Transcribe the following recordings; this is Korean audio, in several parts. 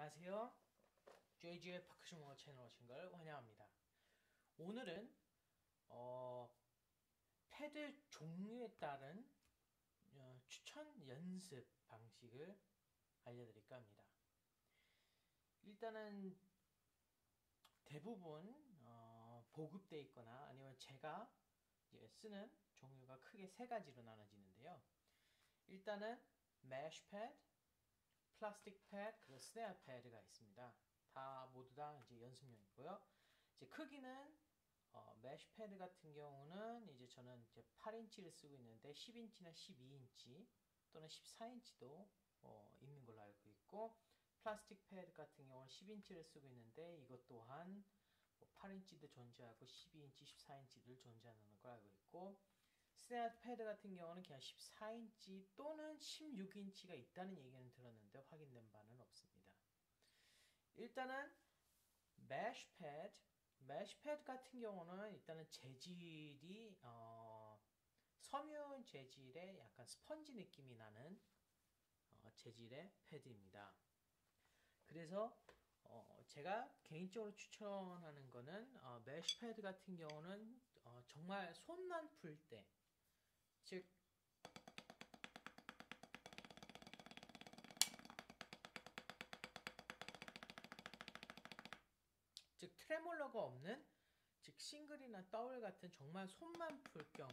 안녕하세요. JG의 파크슈머 채널 오신 걸 환영합니다. 오늘은 어, 패드 종류에 따른 어, 추천 연습 방식을 알려드릴까 합니다. 일단은 대부분 어, 보급되어 있거나 아니면 제가 쓰는 종류가 크게 세 가지로 나눠지는데요. 일단은 mesh pad, 플라스틱 패드, 그리고 스네어 패드가 있습니다. 다 모두 다 이제 연습용이고요. 이제 크기는 어, 메쉬 패드 같은 경우는 이제 저는 이제 8인치를 쓰고 있는데 10인치나 12인치 또는 14인치도 어, 있는 걸로 알고 있고 플라스틱 패드 같은 경우는 10인치를 쓰고 있는데 이것 또한 뭐 8인치도 존재하고 12인치, 14인치를 존재하는 걸 알고 있고 스네어 패드 같은 경우는 그냥 14인치 또는 16인치가 있다는 얘기는 들었는데 확인된 바는 없습니다. 일단은 mesh pad, mesh pad 같은 경우는 일단은 재질이 어, 섬유 재질의 약간 스펀지 느낌이 나는 어, 재질의 패드입니다. 그래서 어, 제가 개인적으로 추천하는 거는 어, 메쉬 패드 같은 경우는 어, 정말 손만 풀 때 즉 즉 트레몰러가 없는 즉 싱글이나 더블 같은 정말 손만 풀 경우.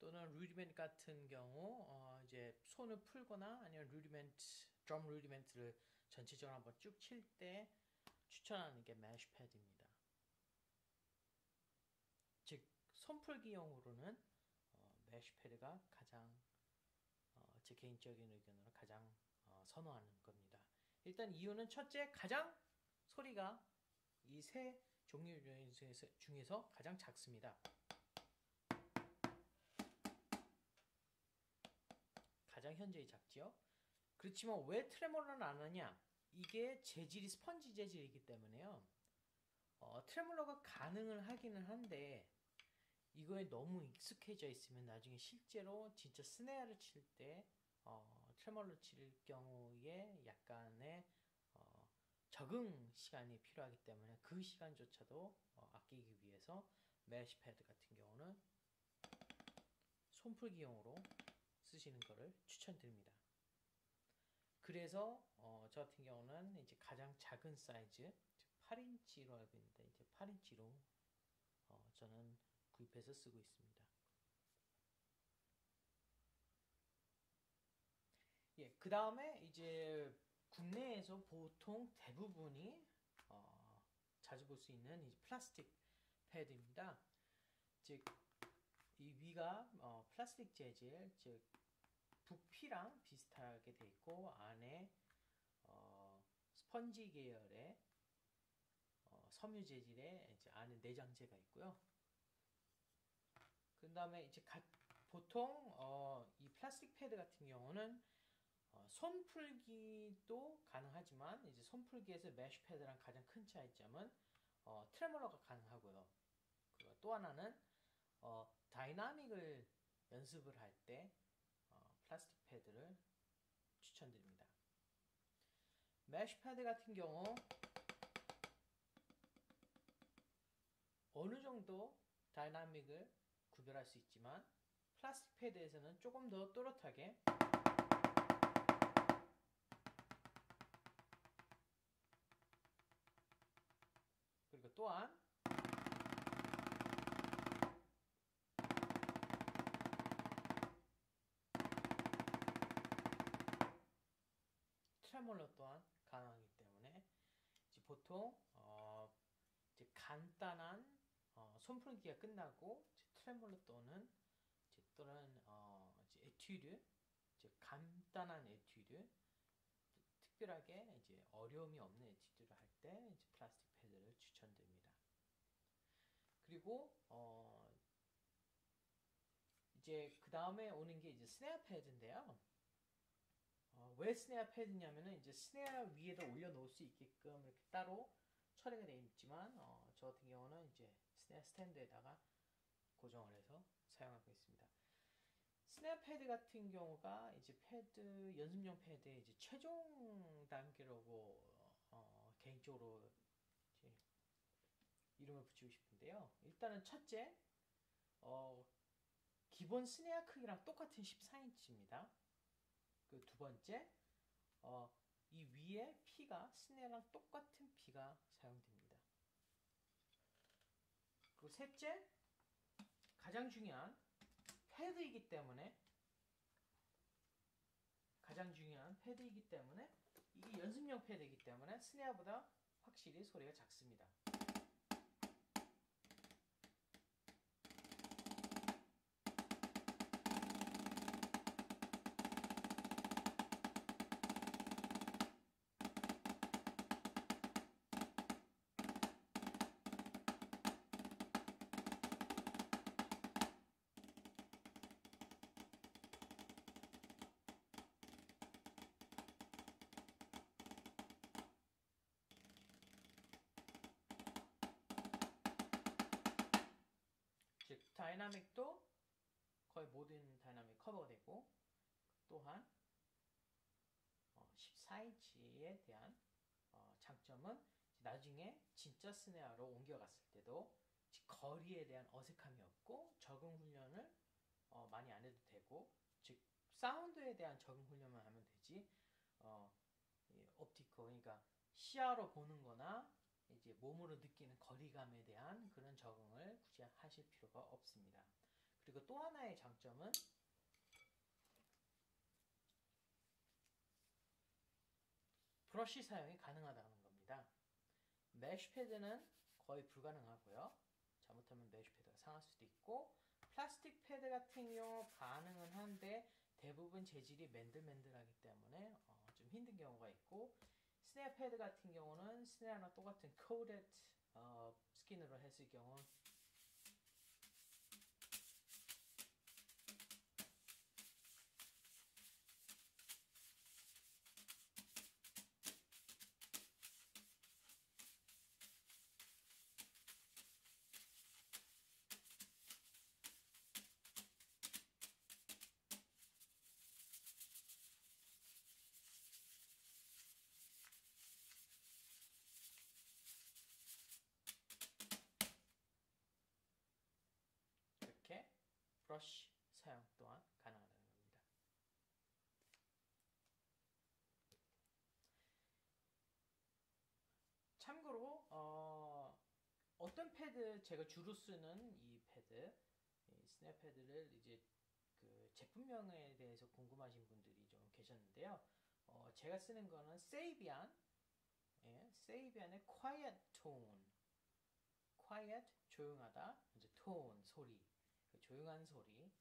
또는 루디멘트 같은 경우 어 이제 손을 풀거나 아니면 루디멘트 드럼 루디멘트를 전체적으로 한번 쭉 칠 때 추천하는 게 매쉬 패드입니다. 즉 손풀기용으로는 어 매쉬 패드가 가장 어 제 개인적인 의견으로 가장 어 선호하는 겁니다. 일단 이유는 첫째 가장 소리가 이 세 종류 중에서 가장 작습니다. 가장 현저히 작지요. 그렇지만 왜 트레몰러는 안 하냐? 이게 재질이 스펀지 재질이기 때문에요. 어, 트레몰러가 가능을 하기는 한데 이거에 너무 익숙해져 있으면 나중에 실제로 진짜 스네어를 칠때 어, 트레몰러 칠 경우에 약간의 어, 적응 시간이 필요하기 때문에 그 시간조차도 어, 아끼기 위해서 메쉬 패드 같은 경우는 손풀기용으로 쓰시는 것을 추천드립니다. 그래서 어, 저 같은 경우는 이제 가장 작은 사이즈 8인치로 알고 있는데 이제 8인치로 어, 저는 구입해서 쓰고 있습니다. 예, 그 다음에 이제 국내에서 보통 대부분이 어, 자주 볼 수 있는 이 플라스틱 패드입니다. 즉, 이 위가 어, 플라스틱 재질, 즉 부피랑 비슷하게 돼 있고 안에 어, 스펀지 계열의 어, 섬유 재질의 이제 안에 내장재가 있고요. 그 다음에 이제 가, 보통 어, 이 플라스틱 패드 같은 경우는 어, 손풀기도 가능하지만 이제 손풀기에서 메쉬 패드랑 가장 큰 차이점은 어, 트레몰로가 가능하고요. 그리고 또 하나는 어, 다이나믹을 연습을 할때 어, 플라스틱 패드를 추천드립니다. 메쉬 패드 같은 경우 어느 정도 다이나믹을 구별할 수 있지만 플라스틱 패드에서는 조금 더 또렷하게 그리고 또한 트레몰로 또한 가능하기 때문에 이제 보통 어 이제 간단한 어 손풀기가 끝나고 트레몰로 또는 이제 또는 어 이제 에튜드 이제 간단한 에튜드 특별하게 이제 어려움이 없는 에튜드를 할 때 이제 플라스틱 패드를 추천드립니다. 그리고 어 이제 그 다음에 오는 게 이제 스네어 패드인데요. 어, 왜 스네어 패드냐면은 이제 스네어 위에다 올려놓을 수 있게끔 이렇게 따로 처리가 되어 있지만 어, 저 같은 경우는 이제 스네어 스탠드에다가 고정을 해서 사용하고 있습니다. 스네어 패드 같은 경우가 이제 패드 연습용 패드의 이제 최종 단계라고 어, 개인적으로 이름을 붙이고 싶은데요. 일단은 첫째, 어, 기본 스네어 크기랑 똑같은 14인치입니다. 그 두 번째, 어, 이 위에 피가 스네어랑 똑같은 피가 사용됩니다. 그리고 셋째, 가장 중요한 패드이기 때문에 가장 중요한 패드이기 때문에 이게 연습용 패드이기 때문에 스네어보다 확실히 소리가 작습니다. 다이나믹도 거의 모든 다이나믹 커버가 되고 또한 어, 14인치에 대한 어, 장점은 나중에 진짜 스네어로 옮겨갔을 때도 거리에 대한 어색함이 없고 적응 훈련을 어, 많이 안 해도 되고 즉 사운드에 대한 적응 훈련만 하면 되지. 어, optical 그러니까 시야로 보는 거나 이제 몸으로 느끼는 거리감에 대한 그런 적응을 굳이 하실 필요가 없습니다. 그리고 또 하나의 장점은 브러쉬 사용이 가능하다는 겁니다. 메쉬 패드는 거의 불가능하고요. 잘못하면 메쉬 패드가 상할 수도 있고 플라스틱 패드 같은 경우 가능은 한데 대부분 재질이 맨들맨들하기 때문에 어, 좀 힘든 경우가 있고 스네어 패드 같은 경우는 스네어랑 똑같은 코드 어, 스킨으로 했을 경우 이렇게 브러쉬 사용 또한 가능하다는 겁니다. 참고로 어, 어떤 패드 제가 주로 쓰는 이 패드 이 스냅 패드를 이제 그 제품명에 대해서 궁금하신 분들이 좀 계셨는데요. 어, 제가 쓰는 거는 세이비안 예, 세이비안의 Quiet Tone quiet 조용하다 이제 tone 소리 그 조용한 소리 이제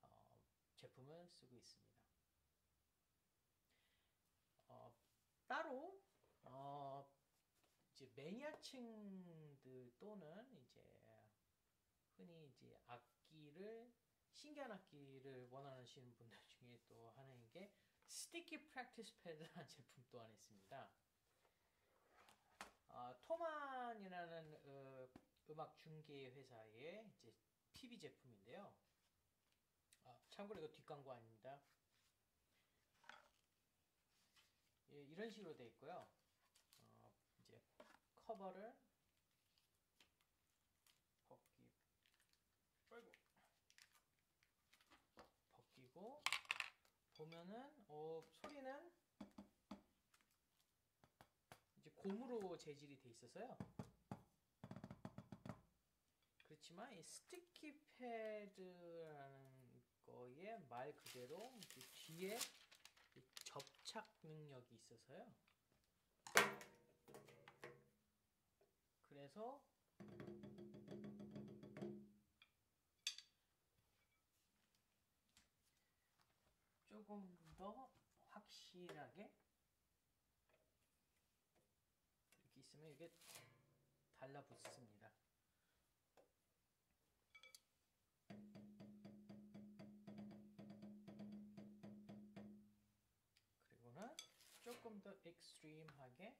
어, 제품을 쓰고 있습니다. 어, 따로 어, 이제 매니아층들 또는 이제 흔히 이제 악기를 신기한 악기를 원하시는 분들 중에 또 하나인 게 스티키 프랙티스 패드라는 제품 또한 있습니다. 어, 토만이라는 어, 음악 중개 회사의 이제 PB 제품인데요. 아, 참고로 이거 뒷광고 아닙니다. 예, 이런 식으로 되어 있고요. 커버를 벗기, 아이고, 벗기고 보면은 어, 소리는 이제 고무로 재질이 돼 있어서요. 그렇지만 이 스티키 패드라는 거에 말 그대로 뒤에 접착 능력이 있어서요. 그래서 조금 더 확실하게 이렇게 있으면 이게 달라붙습니다. 그리고는 조금 더 익스트림하게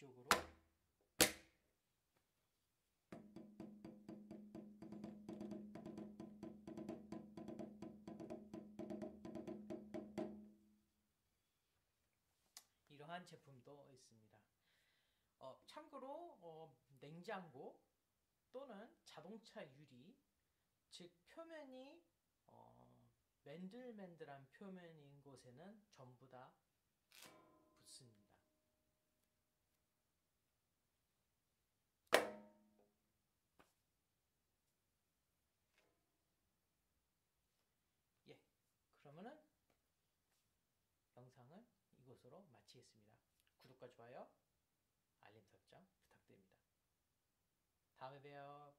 뒤쪽으로 이러한 제품도 있습니다. 어, 참고로 어, 냉장고 또는 자동차 유리 즉 표면이 어, 맨들맨들한 표면인 곳에는 전부 다 이것으로 마치겠습니다. 구독과 좋아요, 알림 설정 부탁드립니다. 다음에 봬요.